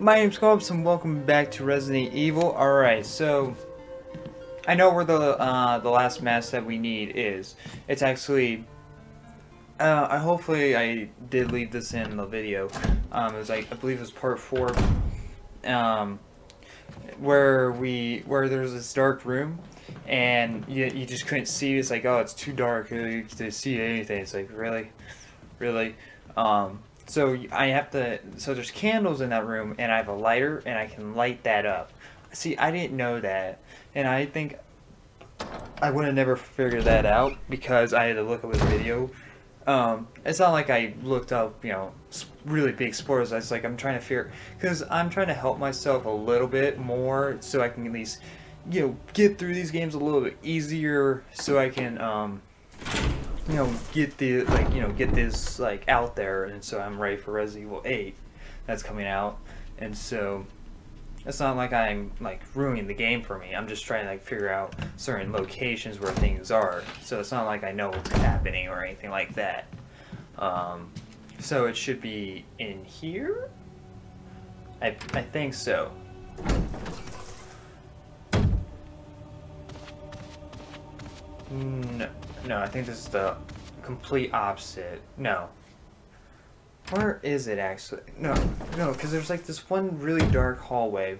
My name's Cobbs and welcome back to Resident Evil. Alright, so I know where the uh, the last mask that we need is. It's actually uh, I hopefully I did leave this in the video. Um, it was like I believe it was part four, um, where we where there's this dark room, and you you just couldn't see. It's like oh, it's too dark to see anything. It's like really, really. Um, so I have to, so there's candles in that room and I have a lighter and I can light that up. See, I didn't know that. And I think I would have never figured that out because I had to look up a video. Um, it's not like I looked up, you know, really big spoilers. It's like I'm trying to figure, because I'm trying to help myself a little bit more so I can at least, you know, get through these games a little bit easier so I can, um, you know, get the like you know get this like out there, and so I'm ready for Resident Evil 8 that's coming out, and so it's not like I'm like ruining the game for me. I'm just trying to like figure out certain locations where things are. So it's not like I know what's happening or anything like that. Um, so it should be in here. I I think so. No. No, I think this is the complete opposite. No. Where is it actually? No, no, because there's like this one really dark hallway.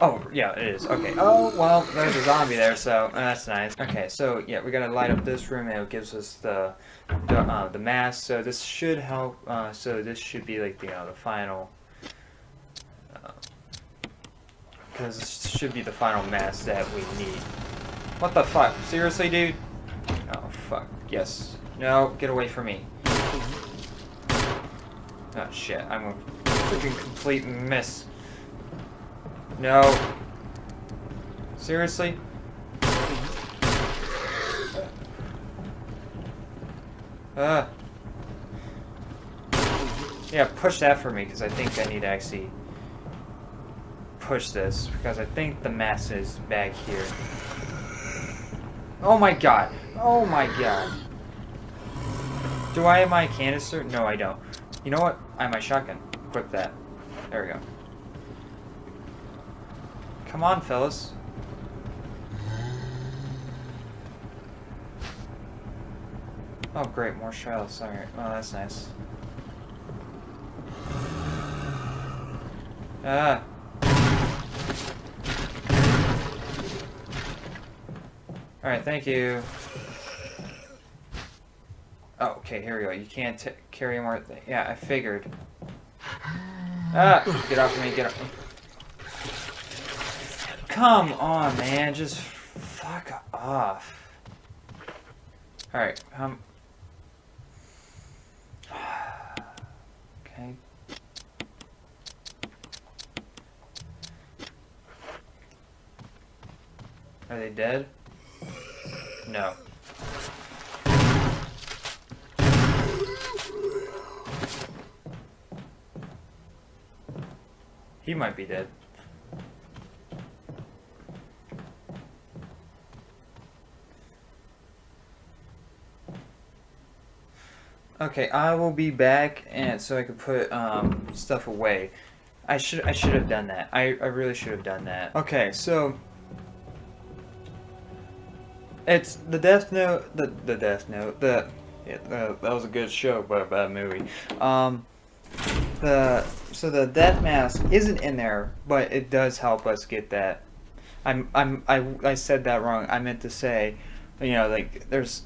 Oh, yeah, it is. Okay. Oh, well, there's a zombie there, so uh, that's nice. Okay, so yeah, we gotta light up this room, and it gives us the the, uh, the mask. So this should help. Uh, so this should be like the know, the final. Because uh, this should be the final mask that we need. What the fuck? Seriously, dude? Yes. No, get away from me. Oh, shit. I'm a freaking complete miss. No. Seriously? Uh. Yeah, push that for me, because I think I need to actually push this, because I think the mess is back here. Oh my god. Oh my god. Do I have my canister? No, I don't. You know what? I have my shotgun. Equip that. There we go. Come on, fellas. Oh, great. More shells. Alright. Oh, that's nice. Ah. Alright, thank you. Oh, okay, here we go. You can't carry more. yeah, I figured. Ah! Get off of me, get off. Me. Come on, man. Just fuck off. Alright, um. Okay. Are they dead? No. He might be dead. Okay, I will be back, and so I can put um, stuff away. I should I should have done that. I, I really should have done that. Okay, so it's the Death Note, the the Death Note, the yeah, uh, that was a good show, but a bad movie. Um, the so the death mask isn't in there, but it does help us get that. I'm I'm I I said that wrong. I meant to say, you know, like there's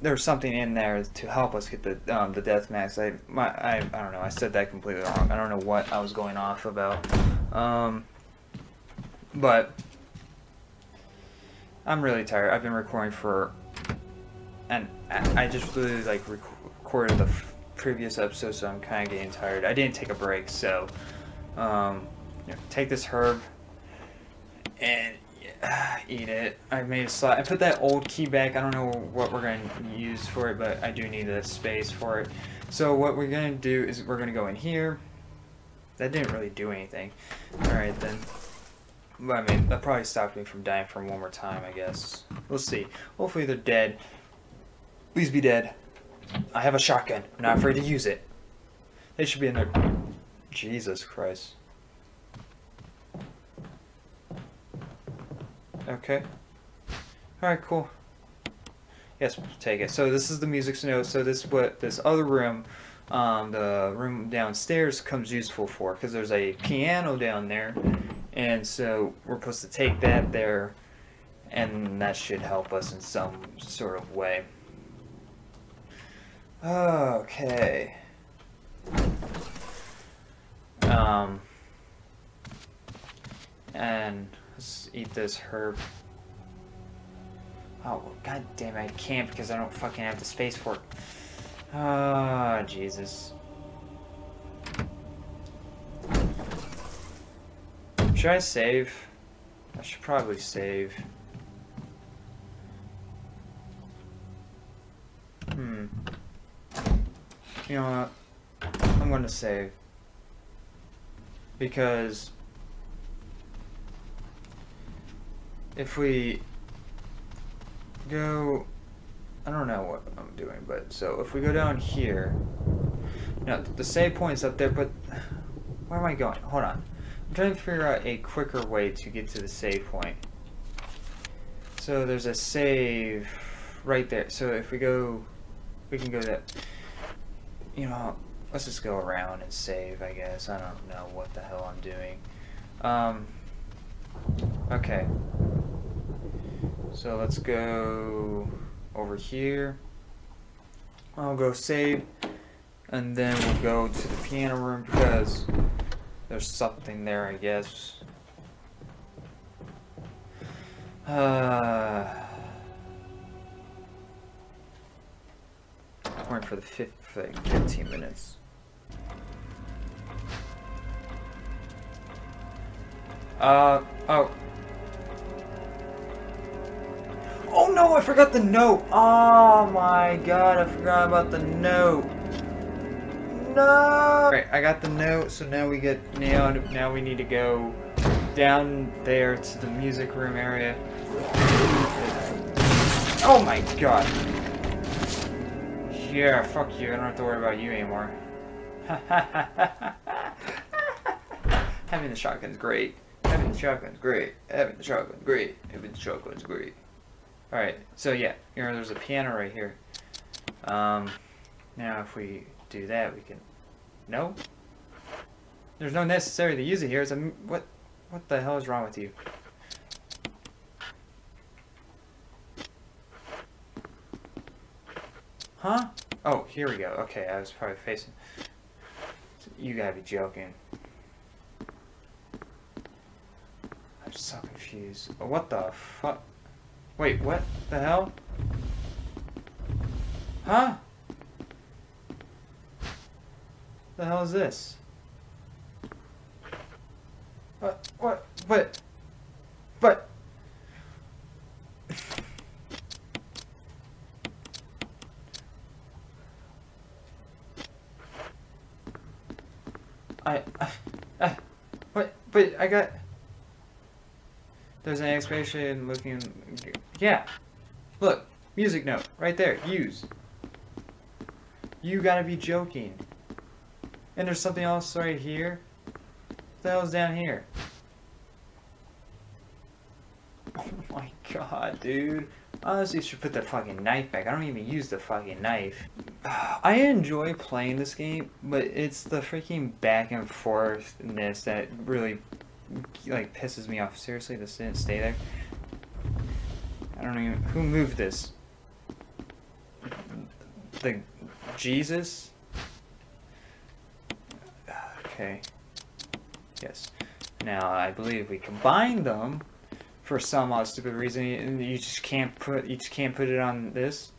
there's something in there to help us get the um, the death mask. I my I I don't know. I said that completely wrong. I don't know what I was going off about. Um, but I'm really tired. I've been recording for, and I just really like recorded the previous episode, so I'm kind of getting tired. I didn't take a break, so um, you know, take this herb and yeah, eat it. I made a slot. I put that old key back. I don't know what we're going to use for it, but I do need a space for it. So what we're going to do is we're going to go in here. That didn't really do anything. Alright then. I mean, that probably stopped me from dying from one more time, I guess. We'll see. Hopefully they're dead. Please be dead. I have a shotgun. I'm not afraid to use it. They should be in there. Jesus Christ. Okay. Alright, cool. Yes, take it. So this is the music note. So this what this other room, um, the room downstairs comes useful for because there's a piano down there, and so we're supposed to take that there, and that should help us in some sort of way. Okay. Um. And let's eat this herb. Oh, god damn it, I can't because I don't fucking have the space for it. Ah, oh, Jesus. Should I save? I should probably save. You know what? I'm gonna save. Because if we go, I don't know what I'm doing, but so if we go down here, now the save point is up there, but where am I going? Hold on. I'm trying to figure out a quicker way to get to the save point. So there's a save right there. So if we go, we can go that, you know, let's just go around and save, I guess. I don't know what the hell I'm doing. Um, okay. So let's go over here. I'll go save and then we'll go to the piano room because there's something there I guess. Uh, waiting for the fifth, for like 15 minutes. Uh, oh, Oh no, I forgot the note. Oh my god, I forgot about the note. No. Right, I got the note, so now we get now now we need to go down there to the music room area. Oh my god. Yeah, fuck you. I don't have to worry about you anymore. Having the shotgun's great. Having the shotgun's great. Having the shotgun's great. Having the shotgun's great. Alright, so yeah, know, there's a piano right here. Um, now if we do that, we can... No? There's no necessary to use it here. It's a... What, what the hell is wrong with you? Huh? Oh, here we go. Okay, I was probably facing... You gotta be joking. I'm so confused. What the fuck? Wait, what the hell? Huh? The hell is this? What? What? But... But... I... I... I... What? But I got... There's an expression looking... Yeah. Look. Music note. Right there. Use. You gotta be joking. And there's something else right here. What the hell's down here? Oh my god, dude. Honestly, you should put the fucking knife back. I don't even use the fucking knife. I enjoy playing this game, but it's the freaking back and forthness that really like pisses me off. Seriously, this didn't stay there. I don't even who moved this. The Jesus. Okay. Yes. Now I believe we combine them for some odd stupid reason. You just can't put you just can't put it on this.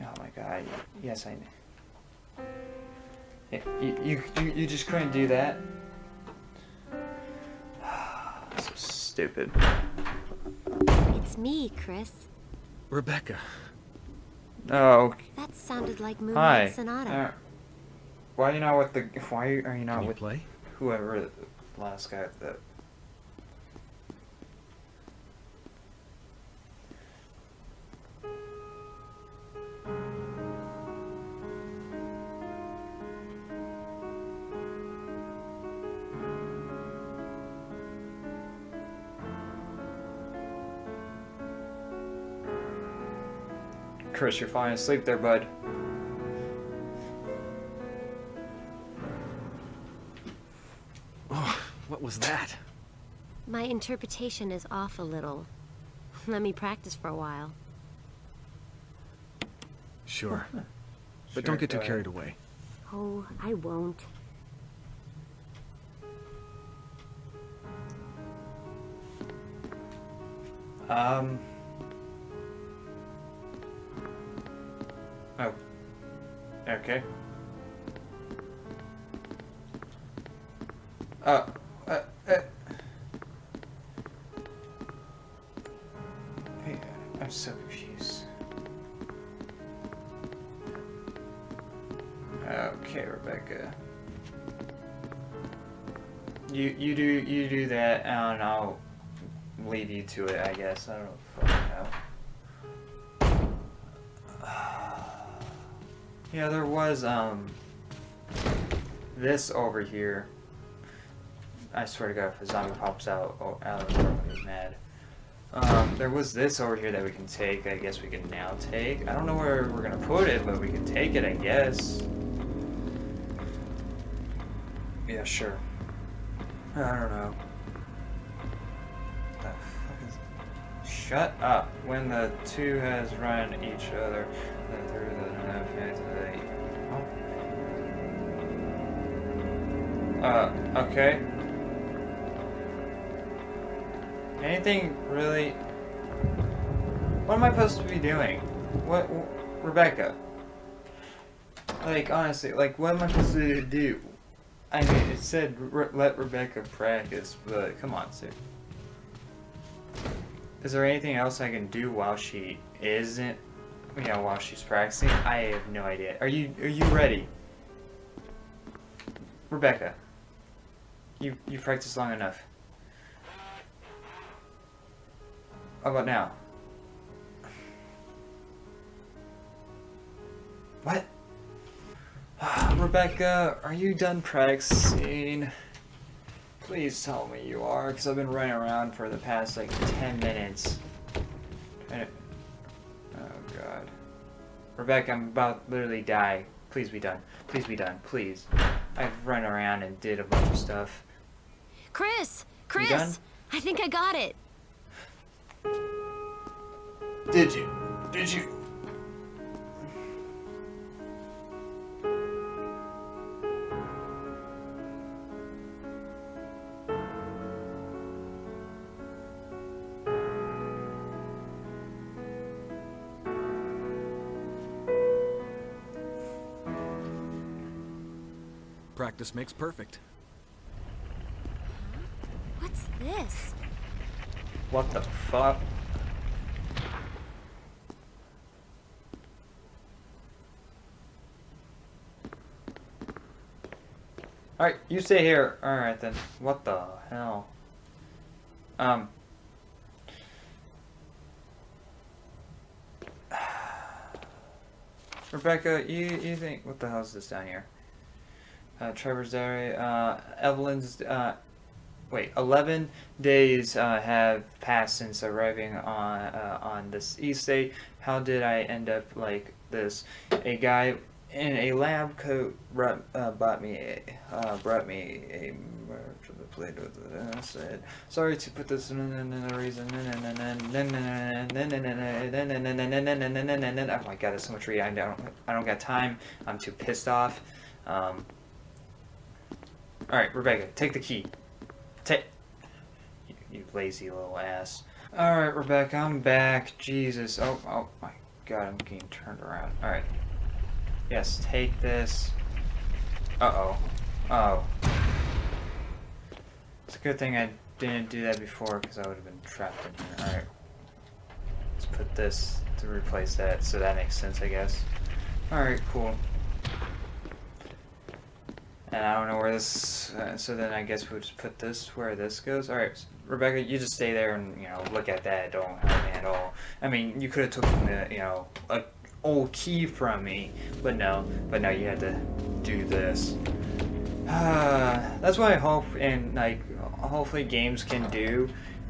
Oh my god. Yes, I. Yeah, you, you you just couldn't do that. Stupid. It's me, Chris. Rebecca. Oh. That sounded like Moonlight Hi. Sonata. Uh, why are you not with the? Why are you not Can you with play? whoever the last guy that? Chris, you're falling asleep there, bud. Oh, what was that? My interpretation is off a little. Let me practice for a while. Sure. Sure, But don't get too go carried away. Oh, I won't. Um. Oh. Okay. Uh, uh, uh. Hey, I'm so confused. Okay, Rebecca. You you do you do that, and I'll lead you to it. I guess I don't fucking Yeah, there was um this over here. I swear to God, if a zombie pops out oh, out of mad. Um, there was this over here that we can take. I guess we can now take. I don't know where we're gonna put it, but we can take it. I guess. Yeah, sure. I don't know. Shut up. When the two has run each other then through the Uh, okay. Anything really. What am I supposed to be doing? What. wh- Rebecca? Like, honestly, like, what am I supposed to do? I mean, it said re- let Rebecca practice, but come on, sir. Is there anything else I can do while she isn't, you know, while she's practicing? I have no idea. Are you are you ready, Rebecca? You you practiced long enough. How about now? What? Ah, Rebecca, are you done practicing? Please tell me you are, because I've been running around for the past like 10 minutes. It- Oh god. Rebecca, I'm about to literally die. Please be done. Please be done. Please. I've run around and did a bunch of stuff. Chris! Chris! I think I got it. Did you? Did you? Practice makes perfect. What's this? What the fuck? Alright, you stay here. Alright then. What the hell? Um. Rebecca, you you think what the hell is this down here? Uh, Trevor's diary. Uh, Evelyn's. Uh, wait, eleven days uh, have passed since arriving on uh, on this estate. How did I end up like this? A guy in a lab coat brought uh, bought me a, uh, brought me a merch the plate with it. And I said, "Sorry to put this in a reason." Oh my god, there's so much reading. I don't I don't got time. I'm too pissed off. Um, all right, Rebecca, take the key. Take. You, you lazy little ass. All right, Rebecca, I'm back. Jesus. Oh, oh my God, I'm getting turned around. All right. Yes, take this. Uh oh. Oh. It's a good thing I didn't do that before because I would have been trapped in here. All right. Let's put this to replace that, so that makes sense, I guess. All right, cool. And I don't know where this. Uh, so then I guess we'll just put this where this goes. All right, Rebecca, you just stay there and you know look at that. Don't help me at all. I mean, you could have taken the you know a old key from me, but no, but no, you had to do this. Uh, that's what I hope and like hopefully games can do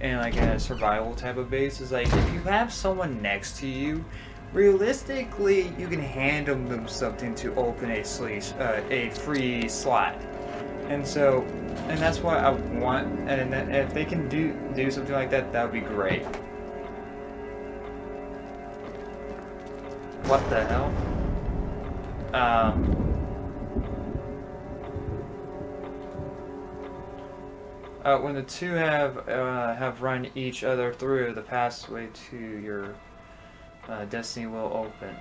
in like a survival type of base is like if you have someone next to you realistically, you can hand them, something to open a uh, a free slot. And so, and that's what I want. And then if they can do do something like that, that would be great. What the hell? Um. Uh, when the two have uh, have run each other through, the pathway to your uh, destiny will open.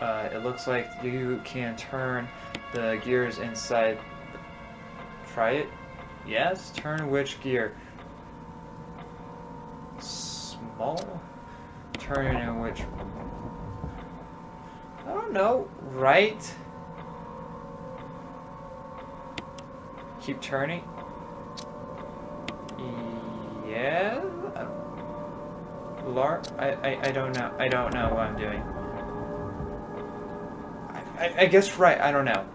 Uh, it looks like you can turn the gears inside. Try it? Yes? Turn which gear? Small? Turn in which... I don't know. Right? Keep turning? Yeah? Lar I, I, I don't know. I don't know what I'm doing. I, I, I guess right. I don't know.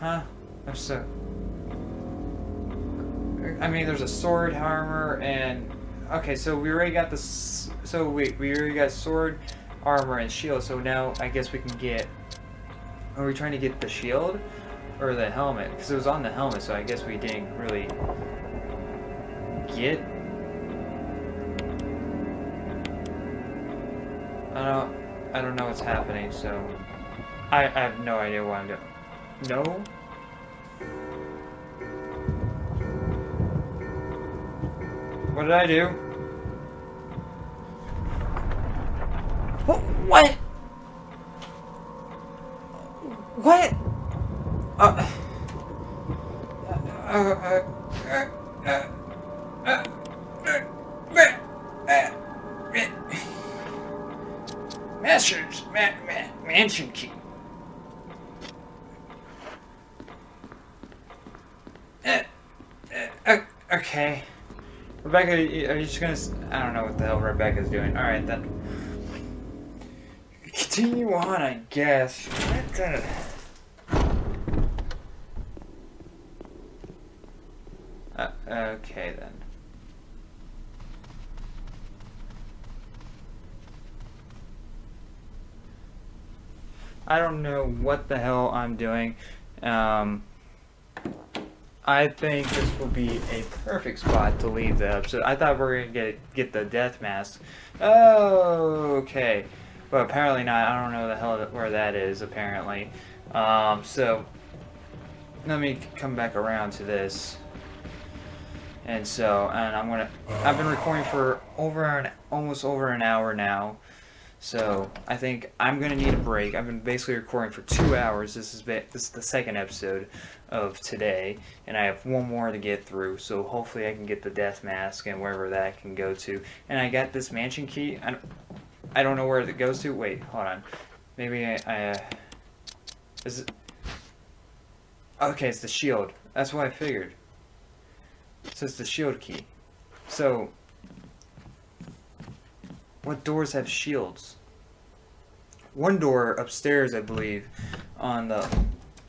Huh? I'm so... I mean, there's a sword, armor, and... Okay, so we already got this... So wait, we already got sword, armor, and shield, so now I guess we can get... Are we trying to get the shield? Or the helmet? Because it was on the helmet, so I guess we didn't really... Get... I don't... I don't know what's happening, so... I, I have no idea what I'm doing. No? What did I do? What? What? Uh, uh, uh, uh Masters, ma ma mansion key. Eh uh Okay. Rebecca, are you just gonna... I don't know what the hell Rebecca's doing. Alright, then. Continue on, I guess. What the... Uh, okay, then. I don't know what the hell I'm doing. Um... I think this will be a perfect spot to leave the episode. I thought we were gonna get get the death mask. Oh, okay, but apparently not. I don't know the hell where that is. Apparently, um, so let me come back around to this. And so, and I'm gonna. I've been recording for over an almost over an hour now. So I think I'm gonna need a break. I've been basically recording for two hours. This is this is the second episode of today, and I have one more to get through. So hopefully I can get the death mask and wherever that can go to. And I got this mansion key. I don't, I don't know where it goes to. Wait, hold on. Maybe I. I uh, is it? Okay, it's the shield. That's what I figured. It says the shield key. So what doors have shields? One door upstairs, I believe, on the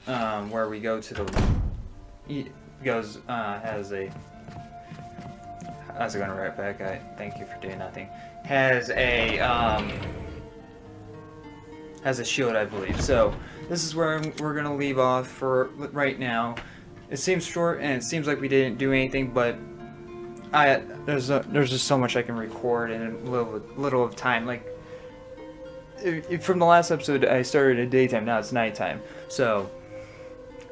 um, where we go to the goes uh, has a. How's it gonna right back? I thank you for doing nothing. Has a um, has a shield, I believe. So this is where we're gonna leave off for right now. It seems short, and it seems like we didn't do anything, but I there's a, there's just so much I can record in a little little of time. Like if, from the last episode, I started at daytime. Now it's nighttime. So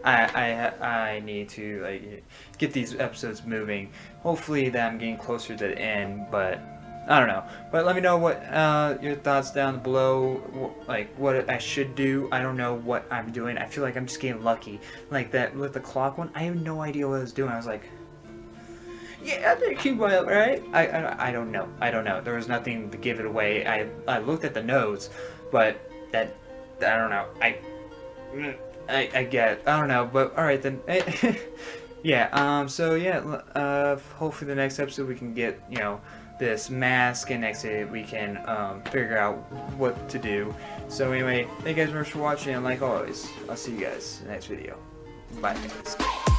I I I need to like get these episodes moving. Hopefully that I'm getting closer to the end, but. I don't know, but let me know what uh, your thoughts down below. Like what I should do. I don't know what I'm doing. I feel like I'm just getting lucky. Like that with the clock one. I have no idea what I was doing. I was like, yeah, they keep well, right? I, I, I don't know. I don't know. There was nothing to give it away. I, I looked at the notes, but that, I don't know. I, I, I get. I don't know. But all right then. yeah. Um. So yeah. Uh. Hopefully the next episode we can get you know this mask, and next day we can um figure out what to do. So anyway, thank you guys very much for watching, and like always, I'll see you guys next video. Bye guys.